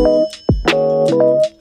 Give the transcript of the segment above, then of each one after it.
you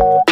you